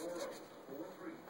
four, four, three.